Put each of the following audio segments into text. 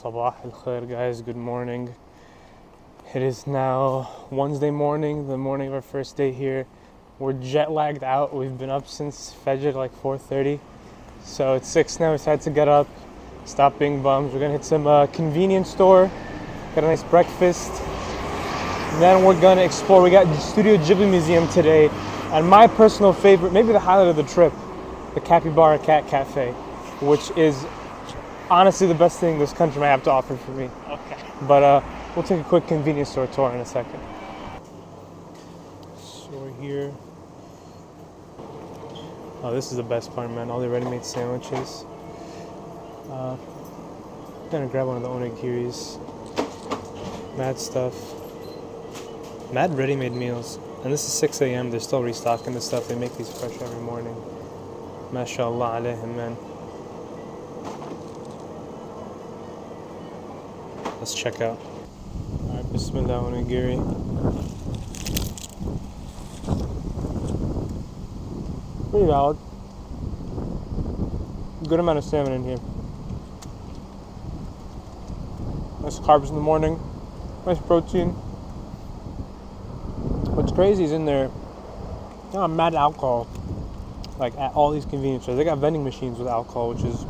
Sabah al khair, guys. Good morning. It is now Wednesday morning, the morning of our first day here. We're jet lagged out. We've been up since Fajr, like 4:30. So it's six now. We decided to get up, stop being bums. We're gonna hit some uh, convenience store, get a nice breakfast. And then we're gonna explore. We got Studio Ghibli Museum today, and my personal favorite, maybe the highlight of the trip, the Capybara Cat Cafe, which is honestly the best thing this country might have to offer for me. Okay. But uh, we'll take a quick convenience store tour in a second. So we're here. Oh, this is the best part, man. All the ready-made sandwiches. Uh, gonna grab one of the onigiris. Mad stuff. Mad ready-made meals. And this is 6 a.m. They're still restocking the stuff. They make these fresh every morning. MashaAllah alayhim, man. Let's check out. Alright, Bismillah onigiri. Pretty valid. Good amount of salmon in here. Nice carbs in the morning. Nice protein. What's crazy is in there, know, mad at alcohol. Like at all these convenience stores. They got vending machines with alcohol, which is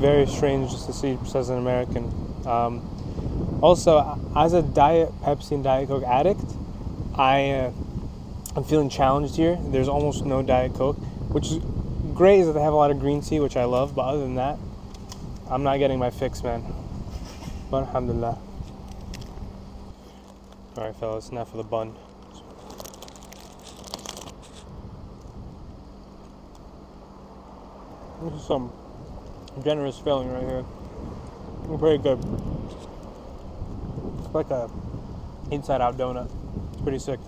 very strange just to see as an American. Um, also, as a Diet Pepsi and Diet Coke addict, I uh, I'm feeling challenged here. There's almost no Diet Coke, which is great. Is that they have a lot of green tea, which I love. But other than that, I'm not getting my fix, man. But alhamdulillah. All right, fellas, now for the bun. This is some generous filling right here. Very good. It's like a inside out donut. It's pretty sick.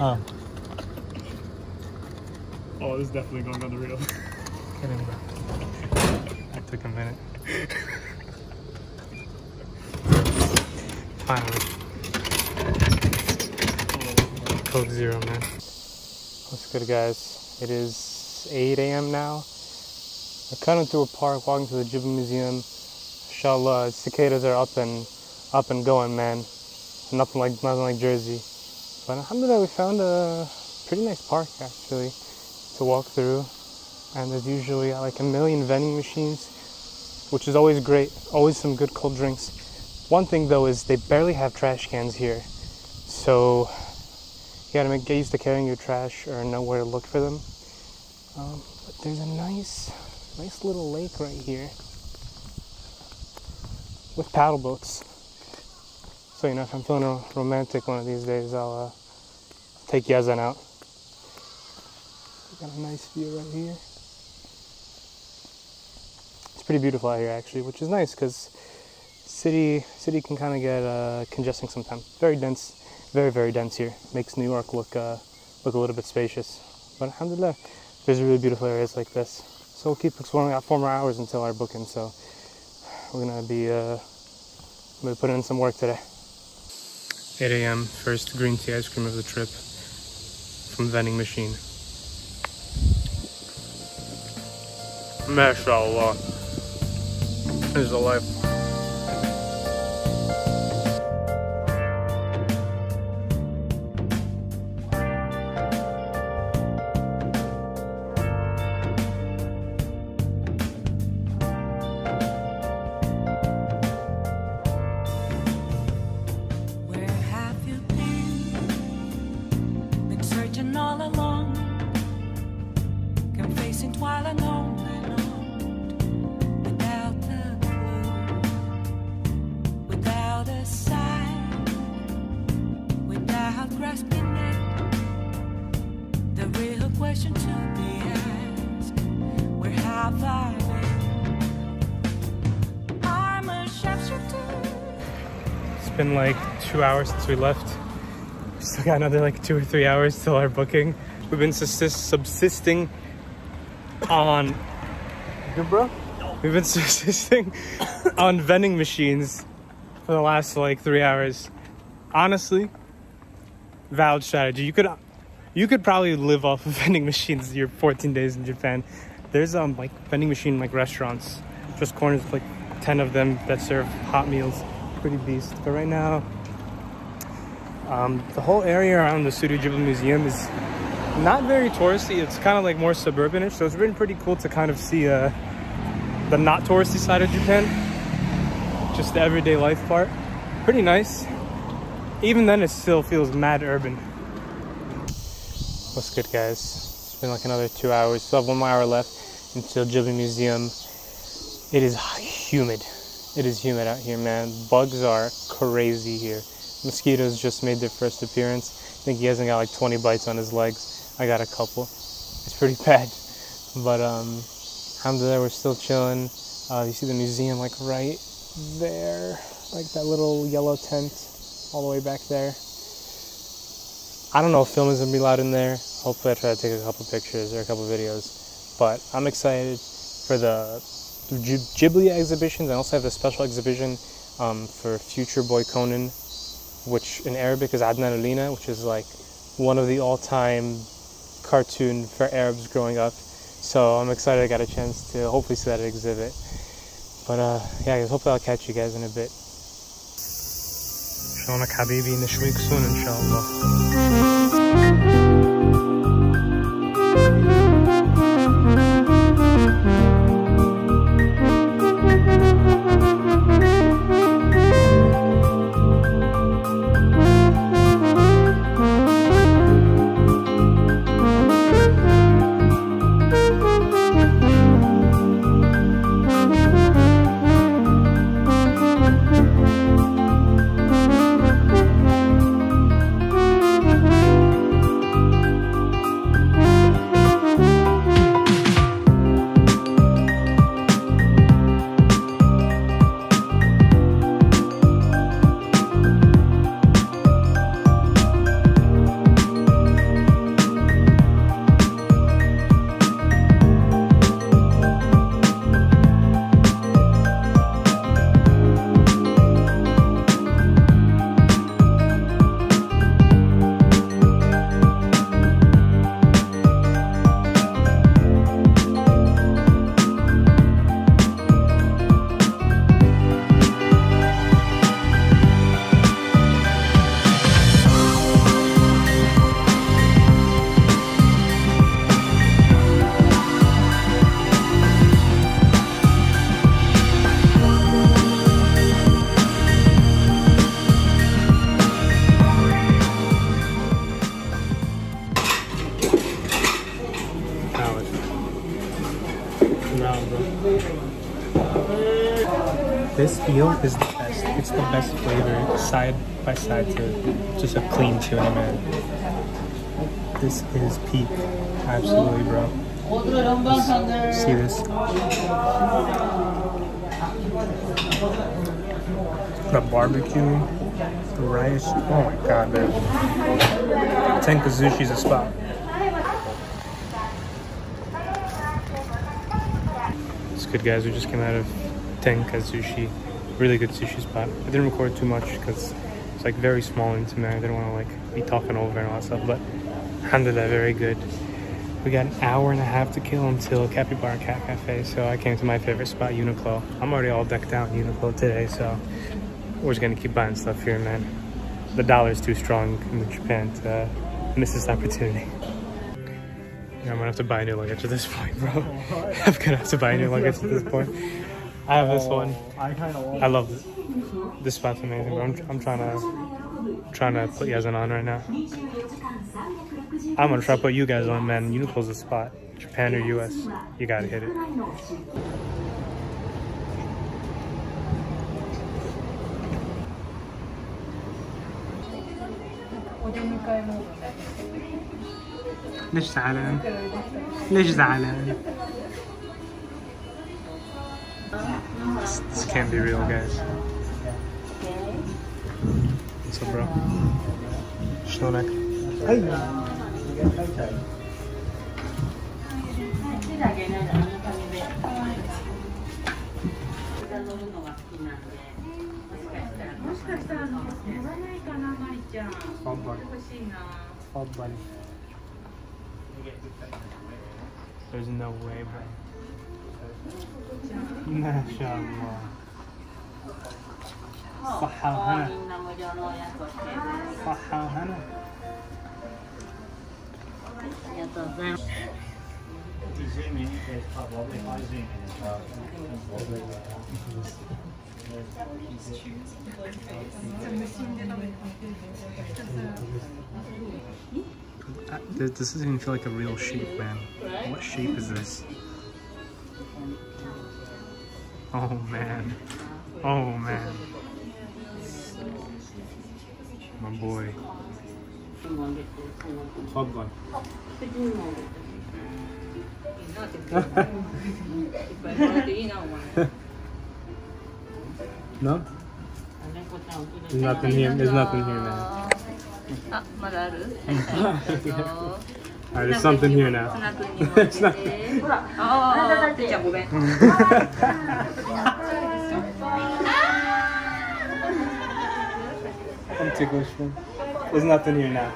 Oh, Oh, this is definitely going on the reel. bro. That took a minute. Finally. Coke Zero, man. What's good, guys? It is 8 a.m. now. We're cutting through a park, walking to the Ghibli Museum. Inshallah, cicadas are up and up and going, man. Nothing like nothing like Jersey. But alhamdulillah, we found a pretty nice park actually to walk through. And there's usually like a million vending machines, which is always great. Always some good cold drinks. One thing though is they barely have trash cans here, so you gotta make, get used to carrying your trash or know where to look for them. Um, but there's a nice, nice little lake right here with paddle boats. So you know, if I'm feeling romantic one of these days, I'll uh, take Yazan out. Got a nice view right here. It's pretty beautiful out here actually, which is nice because city city can kind of get uh, congesting sometimes. Very dense, very very dense here. Makes New York look uh, look a little bit spacious. But alhamdulillah, there's really beautiful areas like this. So we'll keep exploring out four more hours until our booking. So we're gonna be uh, gonna put in some work today. 8 a.m. First green tea ice cream of the trip from vending machine. MashaAllah. This is alive. Where It's been like two hours since we left. Still got another like two or three hours till our booking. We've been subsist- subsisting on. Good, bro? We've been subsisting on vending machines for the last like three hours. Honestly, valid strategy. You could, you could probably live off of vending machines your 14 days in Japan. There's um like vending machine like restaurants, just corners like 10 of them that serve hot meals. Pretty beast. But right now, um, the whole area around the Studio Ghibli Museum is not very touristy. It's kind of like more suburbanish, so it's been pretty cool to kind of see uh, the not touristy side of Japan, just the everyday life part. Pretty nice. Even then, it still feels mad urban. What's good, guys? It's been like another two hours. Still have one more hour left until Ghibli Museum. It is humid. It is humid out here, man. Bugs are crazy here. Mosquitoes just made their first appearance. I think he hasn't got like 20 bites on his legs. I got a couple. It's pretty bad. But um alhamdulillah, we're still chilling. Uh, you see the museum like right there, like that little yellow tent all the way back there. I don't know if film is gonna be allowed in there. Hopefully, I try to take a couple pictures or a couple videos. But I'm excited for the Ghib- Ghibli exhibitions. I also have a special exhibition um, for Future Boy Conan, which in Arabic is Adnan Alina, which is like one of the all-time cartoon for Arabs growing up. So I'm excited I got a chance to hopefully see that exhibit. But uh, yeah, guys, hopefully I'll catch you guys in a bit. شلونك حبيبي نشويك soon إن شاء الله. This eel is the best. It's the best flavor side by side to just a clean tuna, man. This is peak. Absolutely, bro. See this? The barbecue, the rice. Oh my god, man. Tenka Sushi's a spot. Good, guys. We just came out of Tenka Sushi. Really good sushi spot. I didn't record too much because it's like very small and intimate. I didn't want to like be talking over and all that stuff, but alhamdulillah, very good. We got an hour and a half to kill until Capybara Cat Cafe, so I came to my favorite spot, Uniqlo. I'm already all decked out in Uniqlo today, so we're just gonna keep buying stuff here, man. The dollar's too strong in Japan to uh, miss this opportunity. I'm gonna have to buy a new luggage at this point, bro. I'm gonna have to buy a new luggage at this point. I have this one. I kind of want I love it. This spot's amazing, bro. I'm, I'm trying to trying to put guys on right now. I'm gonna try to put you guys on, man. Uniqlo's the spot. Japan or US, you gotta hit it. ليش زعلان؟ ليش زعلان؟ This, this can't be real, guys. What's up, bro? شلونك؟ تفضل There's no way, bro. ما شاء الله. صحة وهنا. صحة وهنا. Uh, this doesn't even feel like a real sheep, man. What shape is this? Oh, man. Oh, man. My boy. Hot boy. No? Ah, there's nothing here. There's nothing here now. Alright, there's something here now. it's not. Oh, I'm ticklish. There's nothing here now.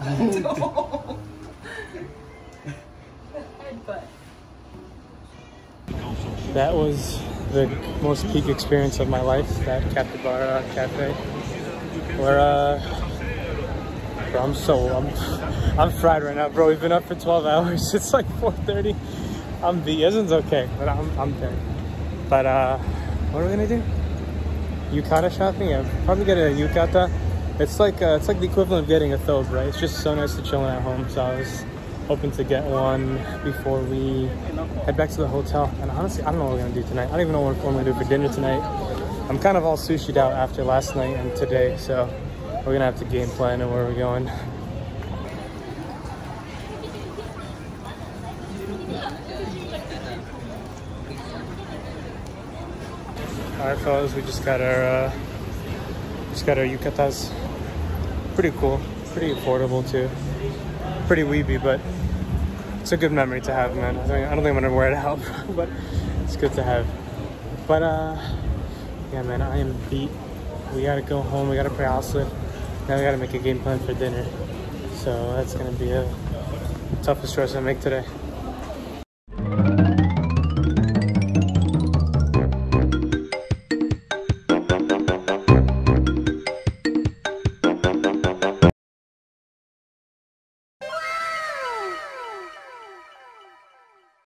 That was the most peak experience of my life, that Capybara Cafe. Where, uh, bro, I'm so, I'm, I'm fried right now, bro. We've been up for 12 hours. It's like 4.30. I'm beat. Isn't okay, but I'm, I'm dead. But, uh, what are we gonna do? Yukata shopping? Yeah, probably get a yukata. It's like, uh, it's like the equivalent of getting a thobe, right? It's just so nice to chill in at home. So I was hoping to get one before we head back to the hotel. And honestly, I don't know what we're gonna do tonight. I don't even know what we're gonna do for dinner tonight. I'm kind of all sushied out after last night and today, so we're gonna have to game plan and where we're going. All right, fellas, we just got our uh, just got our yukatas. Pretty cool, pretty affordable too. Pretty weeby, but it's a good memory to have, man. I, I don't think I'm gonna wear it out, but it's good to have. But uh, yeah, man, I am beat. We gotta go home. We gotta pray Asr. Now we gotta make a game plan for dinner. So that's gonna be a toughest choice I make today.